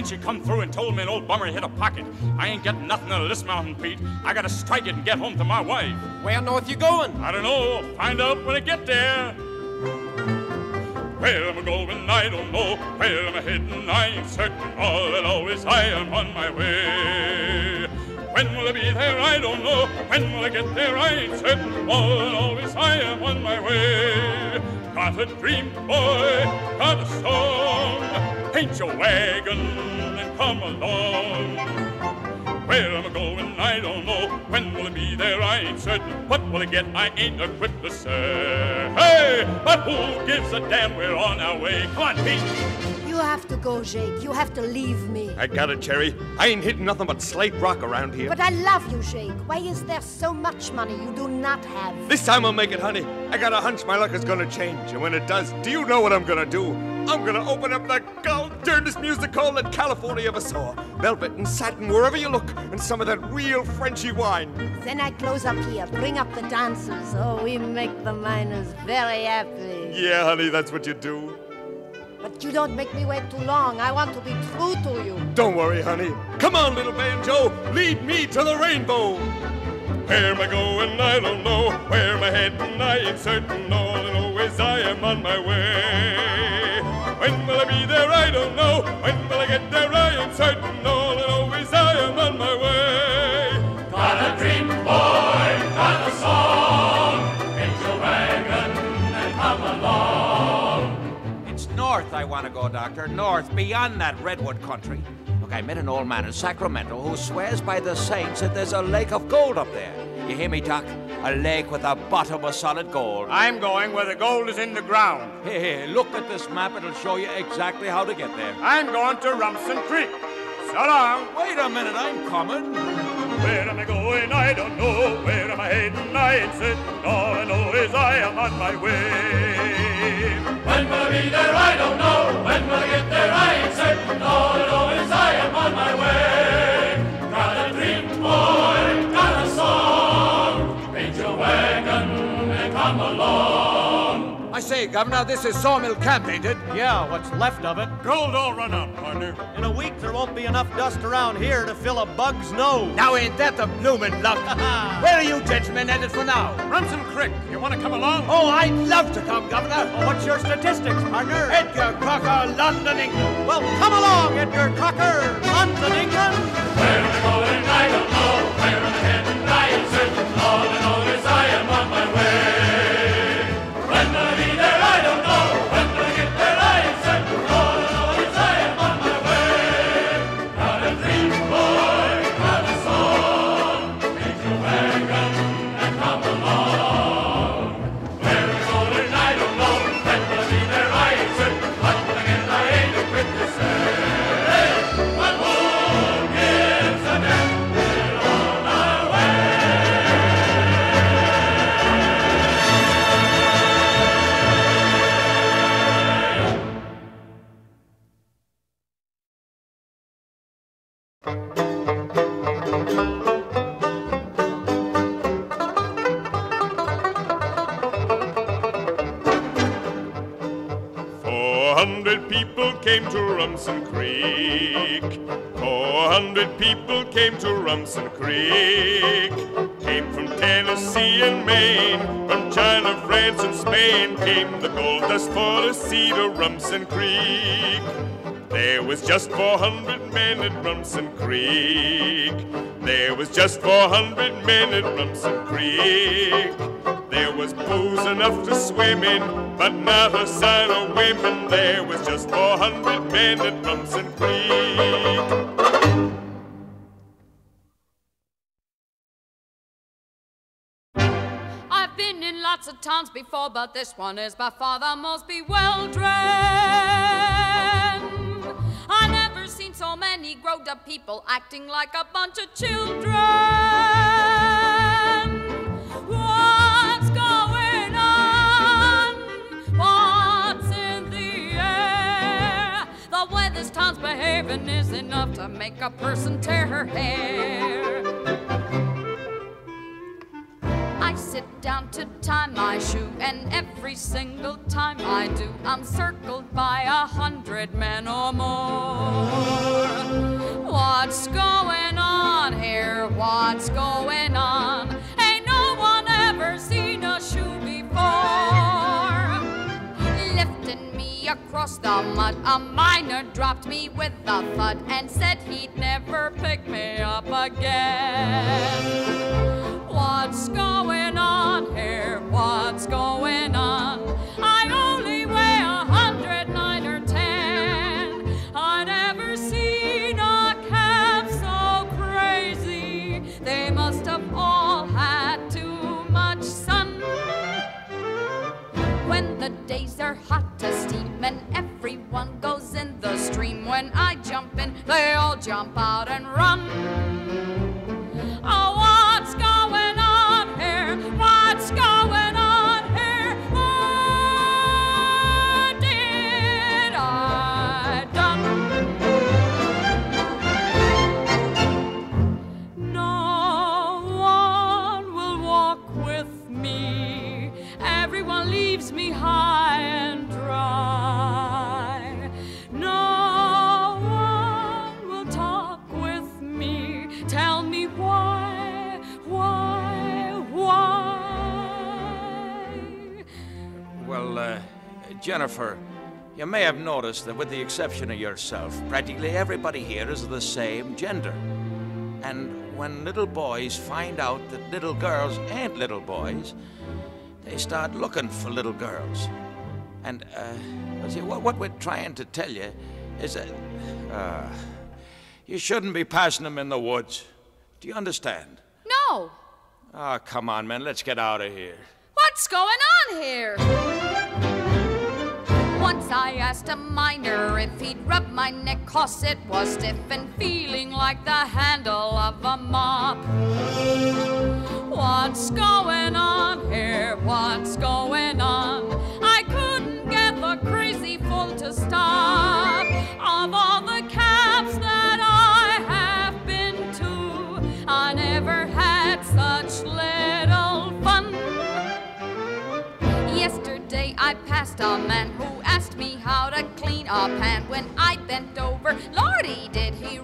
Frenchie come through and told me an old bummer hit a pocket. I ain't getting nothing out of this mountain, Pete. I gotta strike it and get home to my wife. Where north you going? I don't know. Find out when I get there. Where am I going? I don't know. Where am I heading? I ain't certain. All that always I am on my way. When will I be there? I don't know. When will I get there? I ain't certain. All that always I am on my way. Got a dream, boy. Got a song. Paint your wagon and come along. Where am I going? I don't know. When will I be there? I ain't certain. What will I get? I ain't equipped to say. Hey, but who gives a damn? We're on our way. Come on, Pete. You have to go, Jake. You have to leave me. I got it, Cherry. I ain't hitting nothing but slate rock around here. But I love you, Jake. Why is there so much money you do not have? This time I'll make it, honey. I got a hunch my luck is gonna change. And when it does, do you know what I'm gonna do? I'm gonna open up the gold darndest music hall that California ever saw. Velvet and satin wherever you look, and some of that real Frenchy wine. Then I close up here, bring up the dancers. Oh, we make the miners very happy. Yeah, honey, that's what you do. But you don't make me wait too long. I want to be true to you. Don't worry, honey. Come on, little banjo. Lead me to the rainbow. Where am I going? I don't know. Where am I heading? I ain't certain. All I know is I am on my way. I don't know. When will I get there? I ain't certain. All I know is I am on my way. Got a dream, boy, got a song. Get your wagon and come along. It's north I want to go, Doctor. North, beyond that redwood country. Look, I met an old man in Sacramento who swears by the saints that there's a lake of gold up there. You hear me, Doc? A lake with a bottom of solid gold. I'm going where the gold is in the ground. Hey, hey, look at this map. It'll show you exactly how to get there. I'm going to Rumson Creek. So long. Wait a minute, I'm coming. Where am I going? I don't know. Where am I heading? I ain't certain. All I know is I am on my way. When will I be there? I don't know. When will I get there? I ain't certain. All I know I say, Governor, this is Sawmill Camp, ain't it? Yeah, what's left of it. Gold all run out, partner. In a week, there won't be enough dust around here to fill a bug's nose. Now ain't that the bloomin' luck? Where are you gentlemen headed for now? Rumson Creek. You want to come along? Oh, I'd love to come, Governor. Oh, what's your statistics, partner? Edgar Crocker, London, England. Well, come along, Edgar Crocker, London, England. Where am I going? I don't know. Where am I hundred people came to Rumson Creek. Four hundred people came to Rumson Creek. Came from Tennessee and Maine, from China, France, and Spain. Came the gold dust for the sea to Rumson Creek. There was just 400 men at Rumson Creek. There was just 400 men at Rumson Creek. There was booze enough to swim in, but not a sign of women. There was just 400 men at Rumson Creek. I've been in lots of towns before, but this one is by far the most bewildering. I many grown up people acting like a bunch of children. What's going on? What's in the air? The way this town's behaving is enough to make a person tear her hair. I sit down to tie my shoe, and every single time I do, I'm circled by a hundred men or more. What's going on here? What's going on? Ain't no one ever seen a shoe before. Lifting me across the mud, a miner dropped me with a thud and said he'd never pick me up again. What's going on here? What's going on? I only are hot to steam and everyone goes in the stream, when I jump in, they all jump out and run. Oh, what's going on here? What's going on here? What did I done? No one will walk with me. Everyone leaves me high Jennifer, you may have noticed that with the exception of yourself, practically everybody here is of the same gender. And when little boys find out that little girls ain't little boys, they start looking for little girls. And, uh, see, what, what we're trying to tell you is that uh, you shouldn't be passing them in the woods. Do you understand? No. Oh, come on, man, let's get out of here. What's going on here? Once I asked a miner if he'd rub my neck, cause it was stiff and feeling like the handle of a mop. What's going on here? What's going on? I couldn't get the crazy fool to stop. Of all the cabs that I have been to, I never had such little fun. Yesterday I passed a man who asked me how to clean a pan. When I bent over, Lordy, did he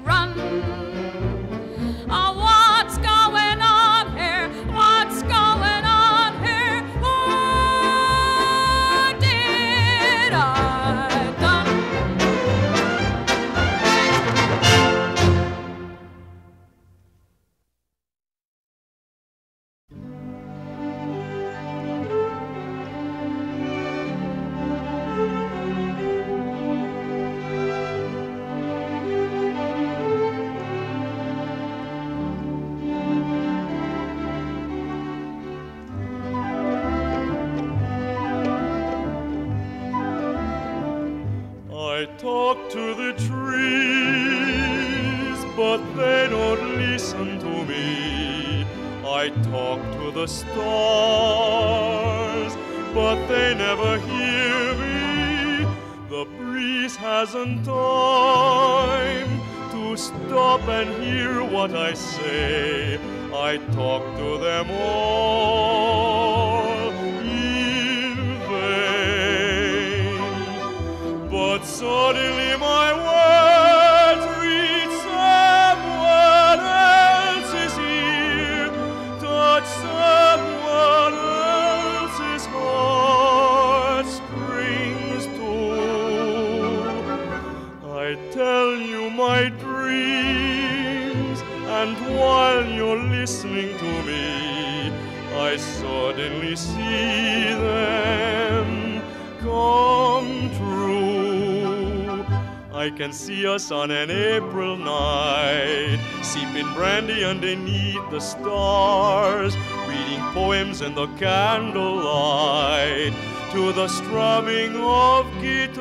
can see us on an April night, sipping brandy underneath the stars, reading poems in the candlelight to the strumming of guitars.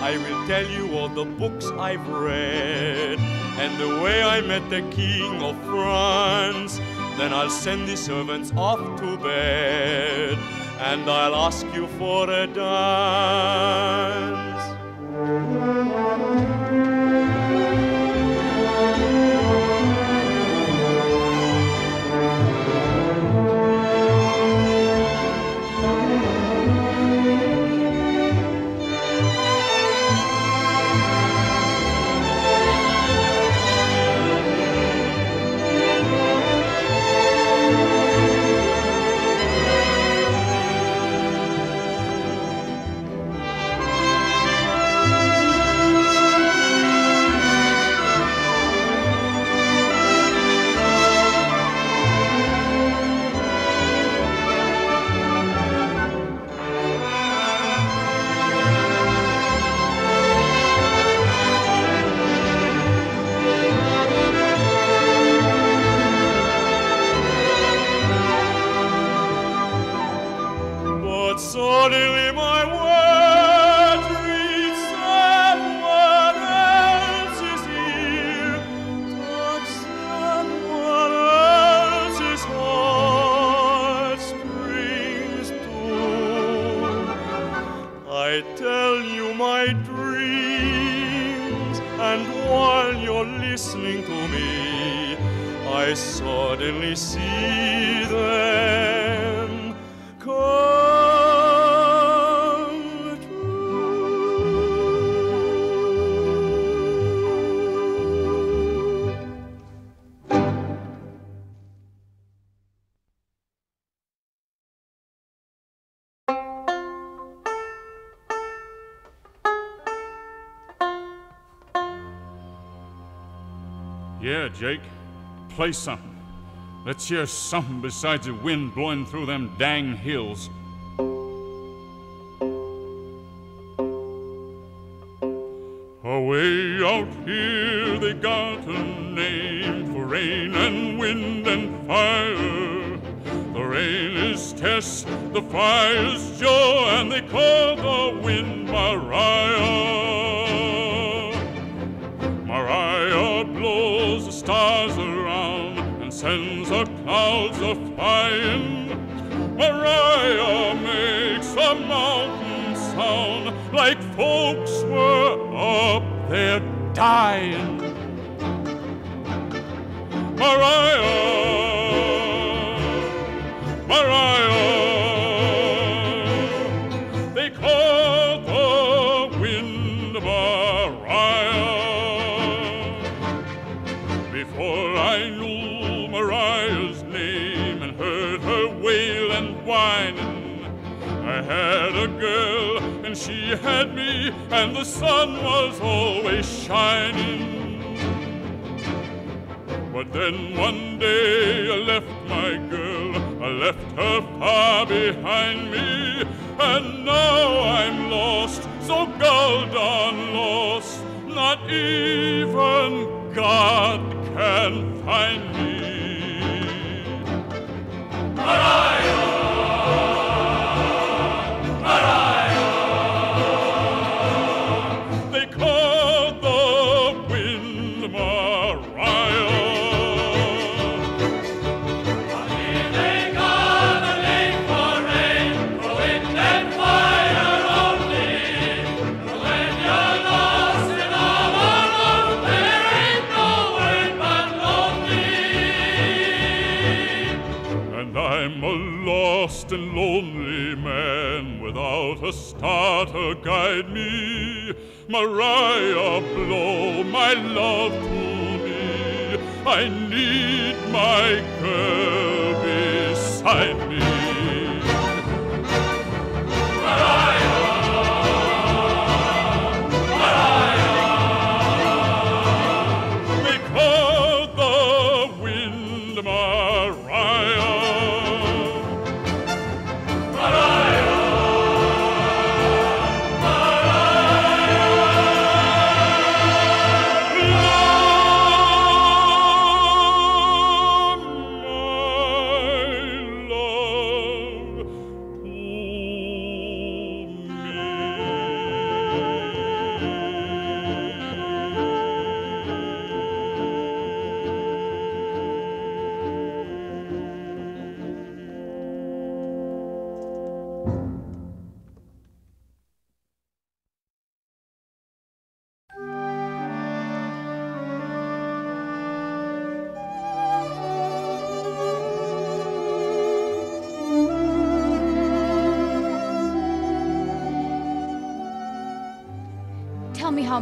I will tell you all the books I've read and the way I met the King of France. Then I'll send the servants off to bed and I'll ask you for a dance. And Yeah, Jake. Play something. Let's hear something besides the wind blowing through them dang hills. Away out here they got a name for rain and wind and fire. The rain is Tess, the fire's and the sun was always shining. But then one day I left my girl, I left her far behind me, and now I'm lost, so gone lost, not even God can find me. They to guide me. Mariah, blow my love to me. I need my girl beside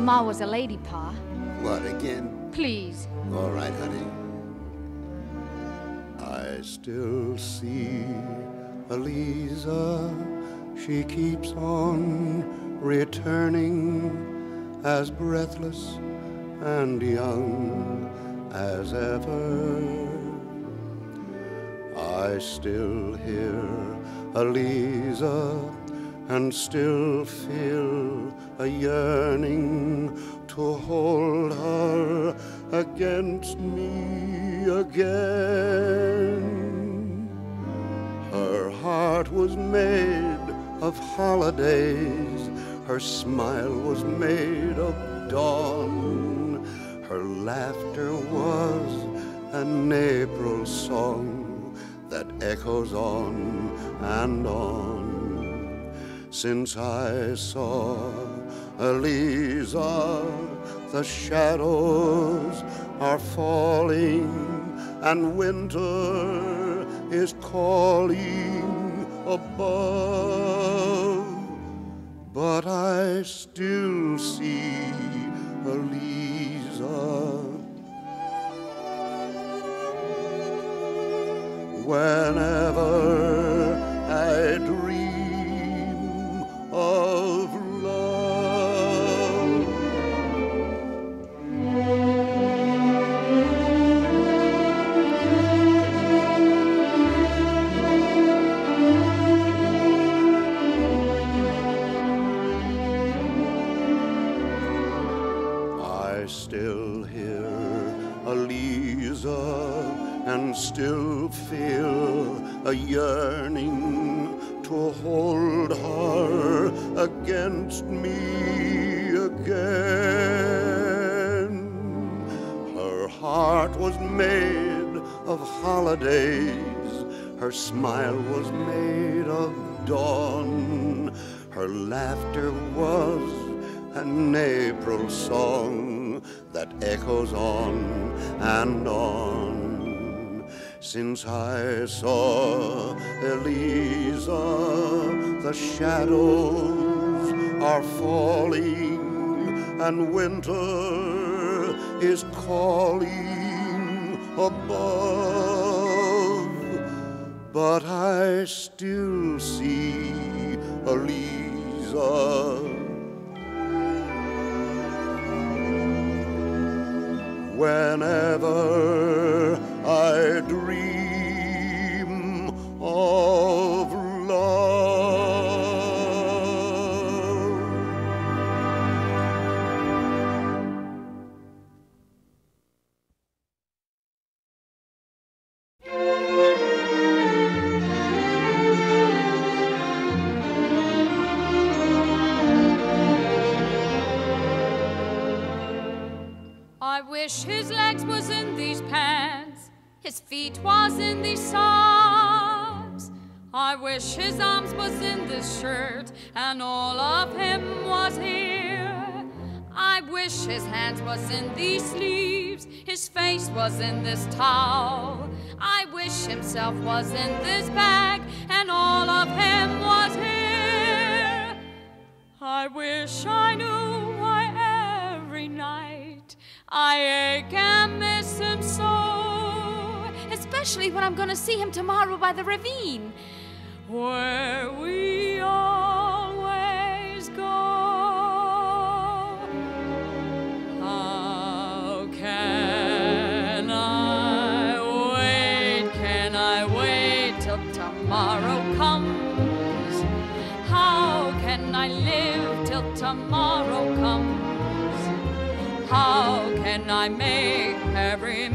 Ma was a lady, Pa. What again? Please. All right, honey. I still see Elisa. She keeps on returning as breathless and young as ever. I still hear Elisa and still feel a yearning to hold her against me again. Her heart was made of holidays, her smile was made of dawn, her laughter was an April song that echoes on and on. Since I saw Elisa, the shadows are falling, and winter is calling above. But I still see Elisa. Whenever still hear Elisa and still feel a yearning to hold her against me again. Her heart was made of holidays, her smile was made of dawn, her laughter was an April song that echoes on and on. Since I saw Elisa, the shadows are falling, and winter is calling above. But I still see Elisa. Whenever I dream of I wish his legs was in these pants, his feet was in these socks. I wish his arms was in this shirt, and all of him was here. I wish his hands was in these sleeves, his face was in this towel. I wish himself was in this bag, and all of him was here. I wish I knew why every night I and miss him so. Especially when I'm going to see him tomorrow by the ravine. Where we always go. How can I wait? Can I wait till tomorrow comes? How can I live till tomorrow comes? How can I make every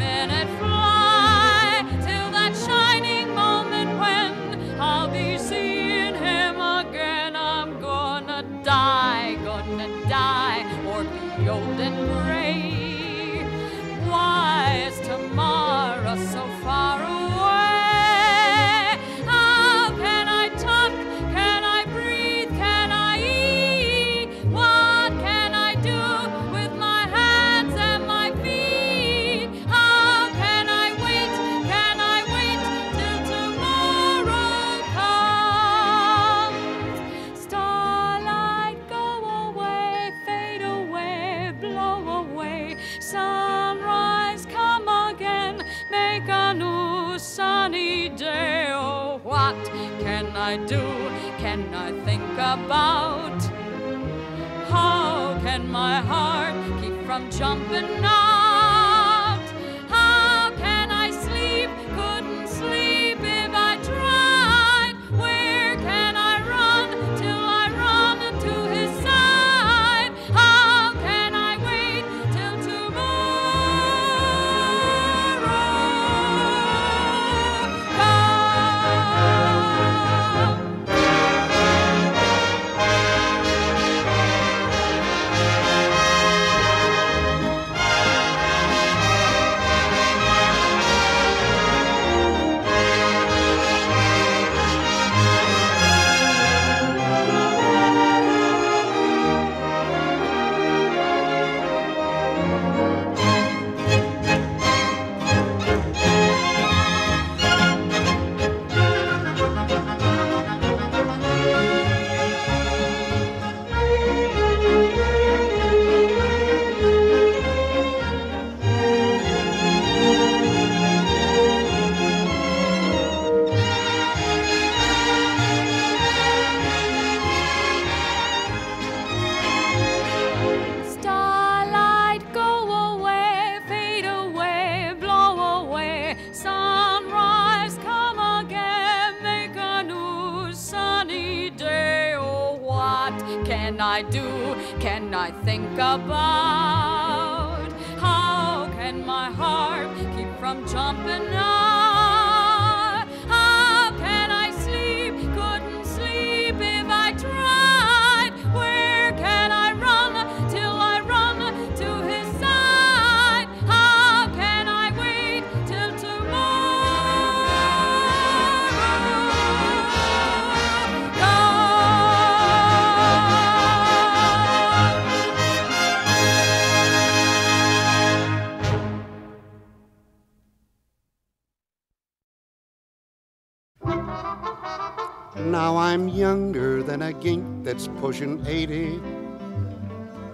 I'm younger than a gink that's pushing 80,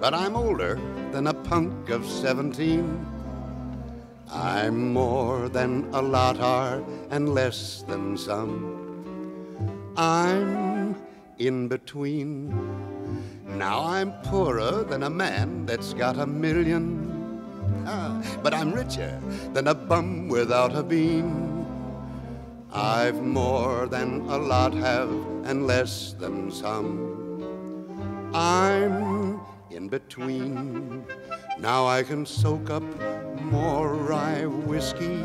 but I'm older than a punk of 17. I'm more than a lot are and less than some. I'm in between. Now I'm poorer than a man that's got a million. Ah, but I'm richer than a bum without a bean. I've more than a lot have and less than some. I'm in between. Now I can soak up more rye whiskey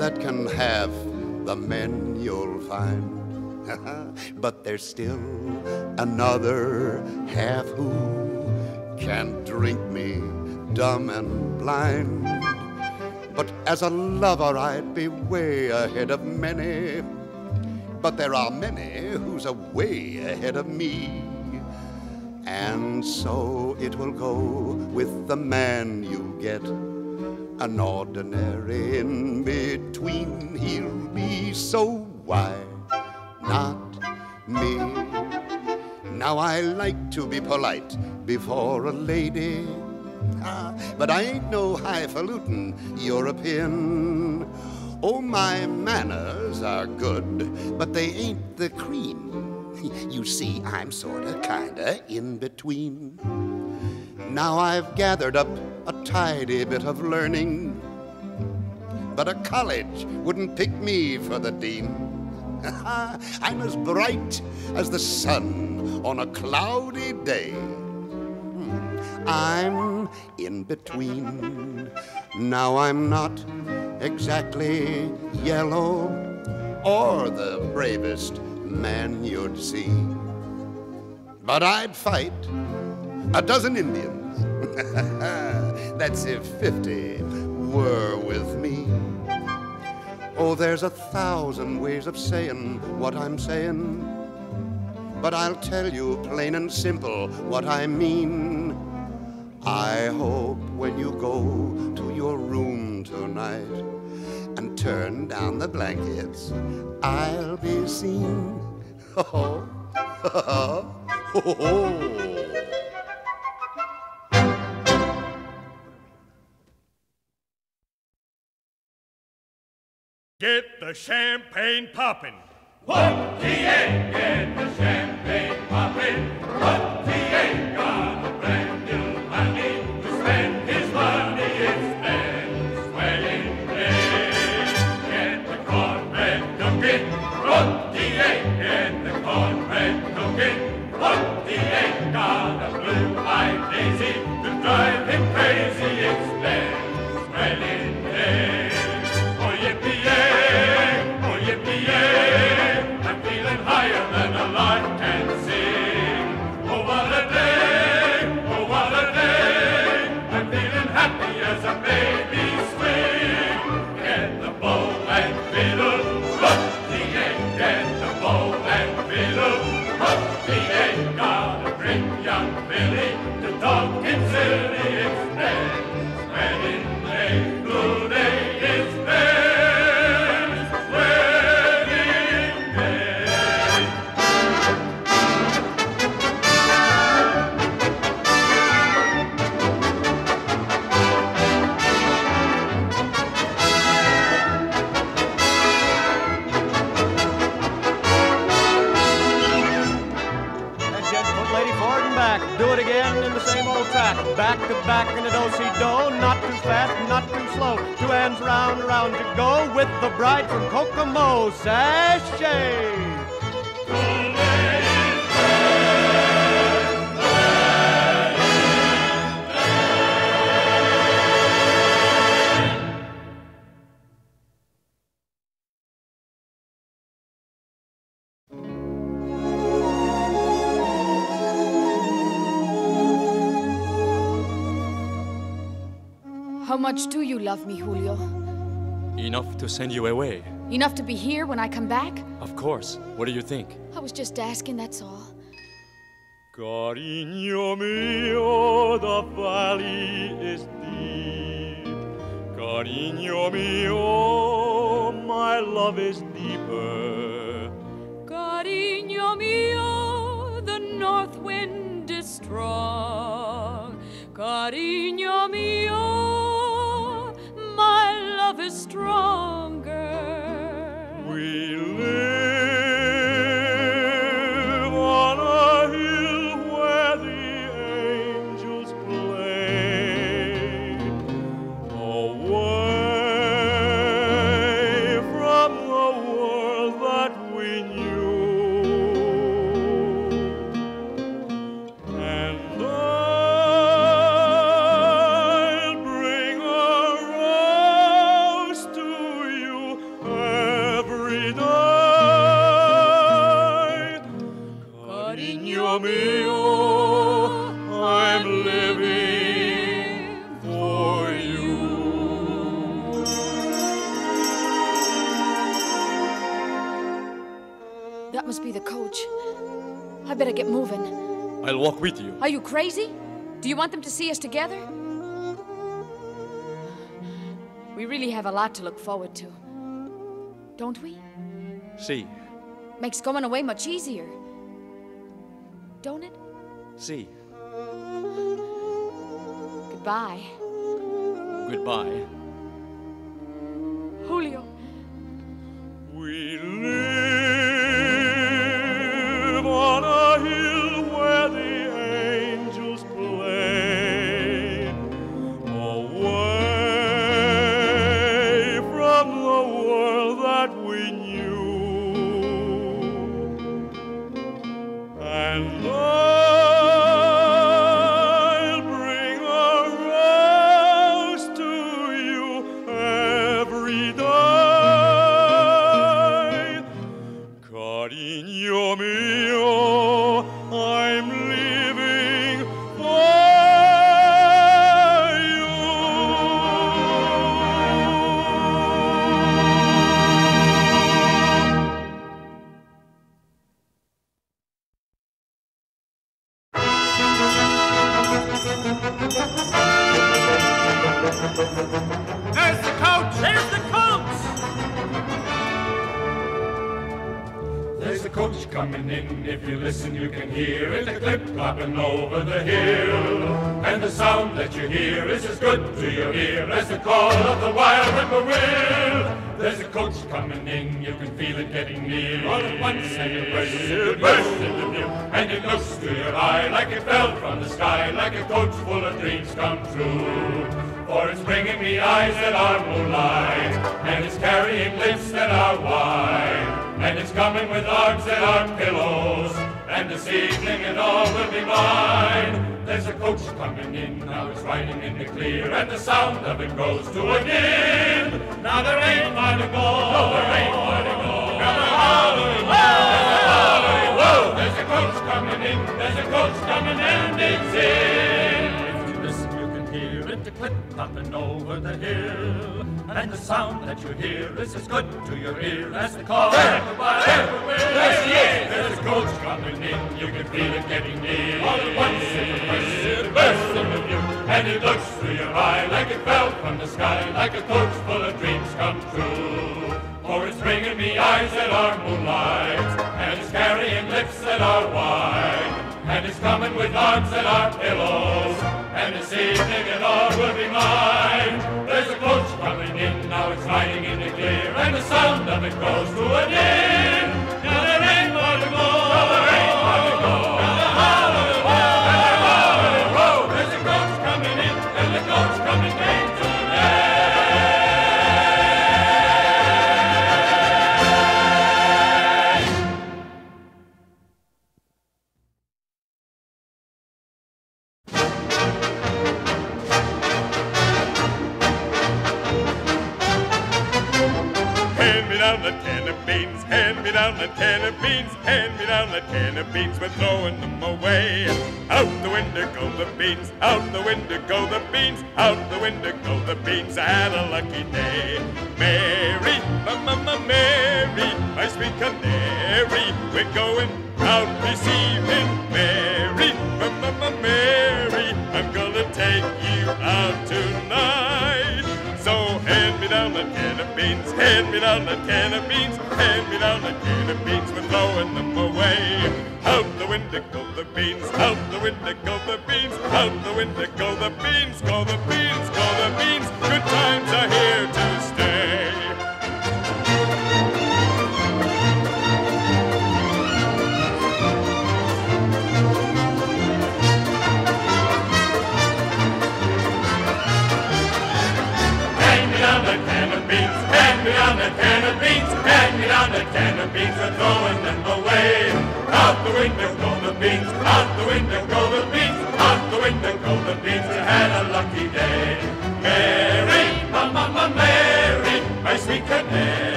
that can have the men you'll find. but there's still another half who can't drink me dumb and blind. But as a lover, I'd be way ahead of many. But there are many who's a way ahead of me. And so it will go with the man you get. An ordinary in between, he'll be so why not me? Now I like to be polite before a lady. Ah, but I ain't no highfalutin European. Oh, my manners are good, but they ain't the cream. You see, I'm sorta kinda in between. Now I've gathered up a tidy bit of learning, but a college wouldn't pick me for the dean. I'm as bright as the sun on a cloudy day. I'm in between. Now I'm not exactly yellow or the bravest man you'd see. But I'd fight a dozen Indians. That's if 50 were with me. Oh, there's a thousand ways of saying what I'm saying. But I'll tell you plain and simple what I mean. I hope when you go to your room tonight and turn down the blankets, I'll be seen. Oh, oh, oh. Get the champagne poppin'. What he ain't get the champagne poppin'. He ain't got a great young Billy to talk him silly. bound to go with the bride from Kokomo, sashay. How much do you love me, Julio? Enough to send you away. Enough to be here when I come back? Of course. What do you think? I was just asking, that's all. Cariño mío, the valley is deep. Cariño mío, my love is deeper. Cariño mío, the north wind is strong. Cariño mío, love Are you crazy? Do you want them to see us together? We really have a lot to look forward to. Don't we? See, Makes going away much easier. Don't it? see. Goodbye. Goodbye. Julio. We live Coach coming in. If you listen, you can hear it. The clip clopping over the hill. And the sound that you hear is as good to your ear as the call of the wild whippoorwill. There's a coach coming in. You can feel it getting near. All at once, and it bursts into bursts into view. And it looks to your eye like it fell from the sky, like a coach full of dreams come true. For it's bringing me eyes that are moonlight, and it's carrying lips that are wine, and it's coming with arms that are pillows, and this evening it all will be mine. There's a coach coming in, now it's riding in the clear, and the sound of it goes to a din. Now there ain't far to go, no, there ain't far to go. Now the hollering, hollering, whoa! There's a coach coming in, there's a coach coming and it's in. The clip clopping over the hill. And the sound that you hear is as good to your ear as the call of the wild whippoorwill. Yes, yes, there's a coach coming in, you can feel it getting near. All at once it bursts, it bursts into view. And it looks through your eye like it fell from the sky, like a coach full of dreams come true. For it's bringing me eyes that are moonlight, and it's carrying lips that are wine. And it's coming with arms that are pillows, and this evening it all sound of it goes to a din. Had a lucky day. Mary, ma Mary, my sweet canary, we're going out this evening. Mary, ma Mary, I'm gonna take you out tonight. So hand me down that can of beans, hand me down that can of beans, hand me down that can of beans, we're throwing them away. Out the window go the beans, out the window go the beans, out the window go the beans, go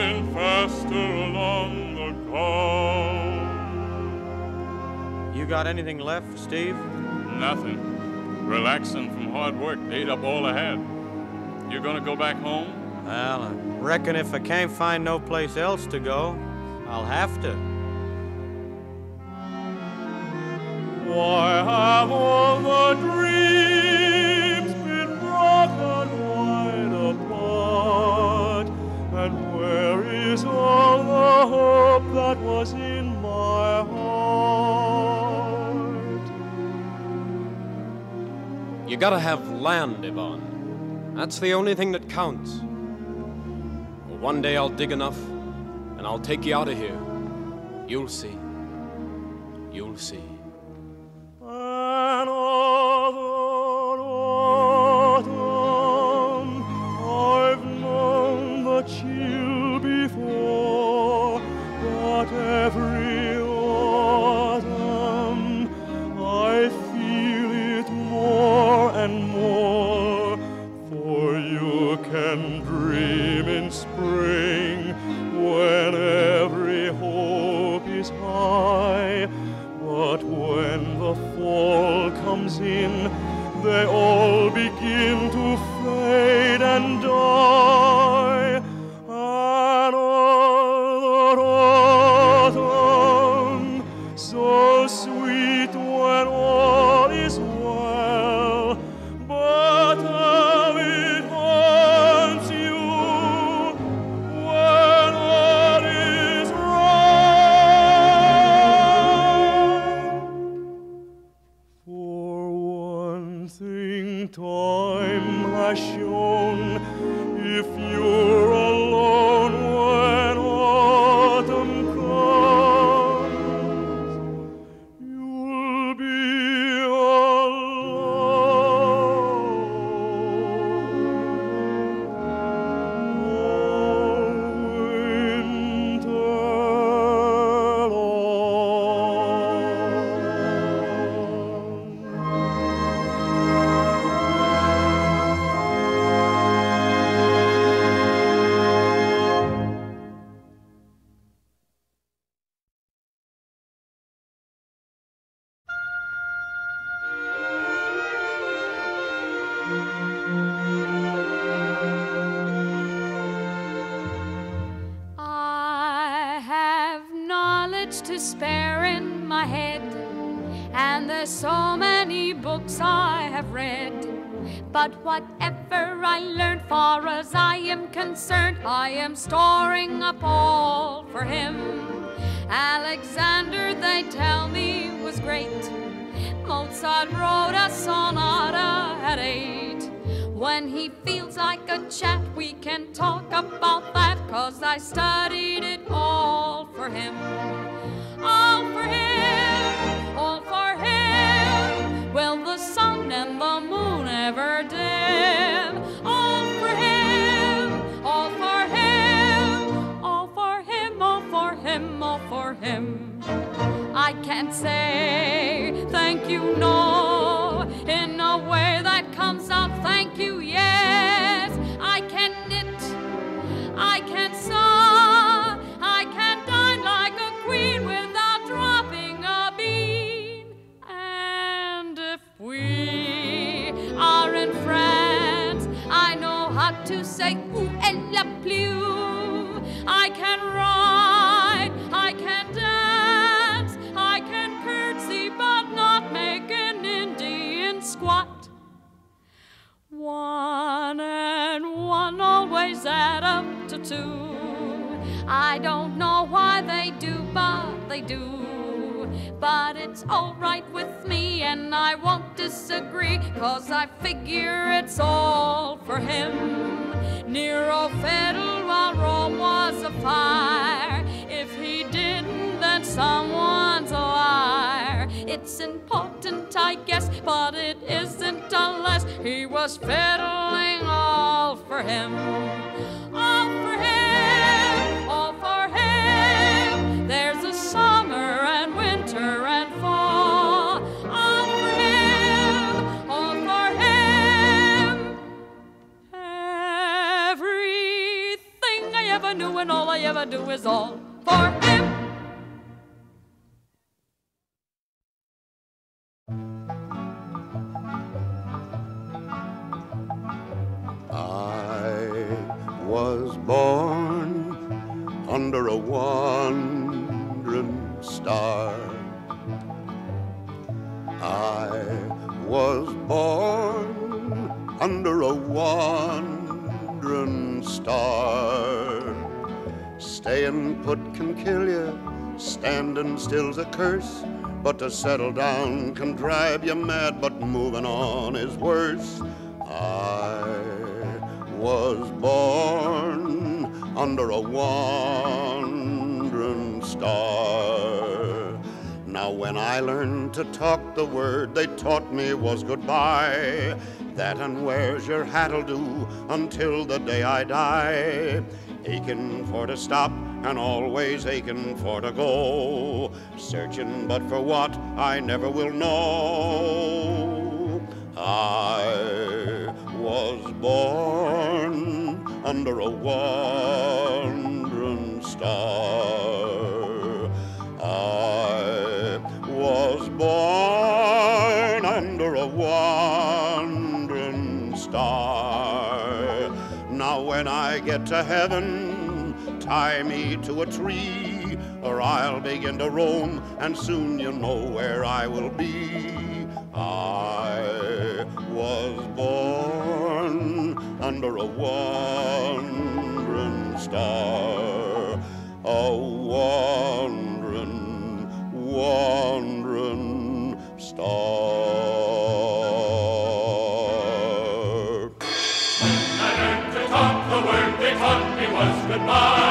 moving faster along the ground. You got anything left, Steve? Nothing. Relaxing from hard work, ate up all I had. You gonna go back home? Well, I reckon if I can't find no place else to go, I'll have to. Why have all the dreams that was in my heart? You gotta have land, Yvonne. That's the only thing that counts. One day I'll dig enough, and I'll take you out of here. You'll see. You'll see. Is high. But when the fall comes in, they all begin to fade and die. There's so many books I have read. But whatever I learned, far as I am concerned, I am storing up all for him. Alexander, they tell me, was great. Mozart wrote a sonata at eight. When he feels like a chat, we can talk about that, cause I studied it all for him. Can't say thank you, no, in a way that comes out thank you, yes. I can knit, I can sew, I can dine like a queen without dropping a bean. And if we are in France, I know how to say où est la pluie. I can ride, One and one always add up to two. I don't know why they do, but they do. But it's alright with me, and I won't disagree, cause I figure it's all for him. Nero fiddled while Rome was afire. If he didn't, then liar. It's important, I guess, but it isn't unless he was fiddling all for him. All for him, all for him. There's a summer and winter and fall. All for him, all for him. Everything I ever knew and all I ever do is all for born under a wandering star. I was born under a wandering star. Staying put can kill you, standing still's a curse. But to settle down can drive you mad, but moving on is worse. I was born under a wandering star. Now, when I learned to talk, the word they taught me was goodbye. That and where's your hat'll do until the day I die. Aching for to stop and always aching for to go. Searching but for what I never will know. I was born under a wandering star. I was born under a wandering star. Now, when I get to heaven, tie me to a tree, or I'll begin to roam, and soon you'll know where I will be. I was under a wandering star, a wandering, wandering star. I learned to talk, the word they taught me was goodbye.